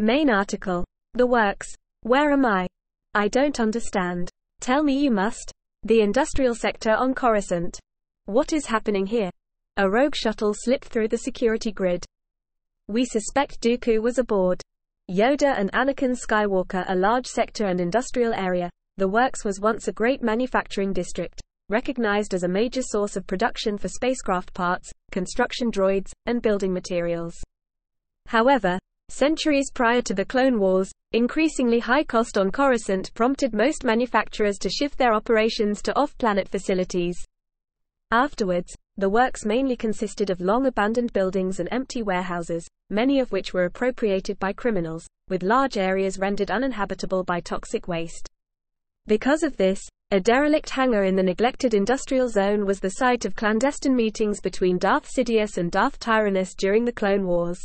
Main article. The works. Where am I? I don't understand. Tell me you must. The industrial sector on Coruscant. What is happening here? A rogue shuttle slipped through the security grid. We suspect Dooku was aboard. Yoda and Anakin Skywalker, a large sector and industrial area. The works was once a great manufacturing district, recognized as a major source of production for spacecraft parts, construction droids, and building materials. However, centuries prior to the Clone Wars, increasingly high cost on Coruscant prompted most manufacturers to shift their operations to off-planet facilities. Afterwards, the works mainly consisted of long abandoned buildings and empty warehouses, many of which were appropriated by criminals, with large areas rendered uninhabitable by toxic waste. Because of this, a derelict hangar in the neglected industrial zone was the site of clandestine meetings between Darth Sidious and Darth Tyrannus during the Clone Wars.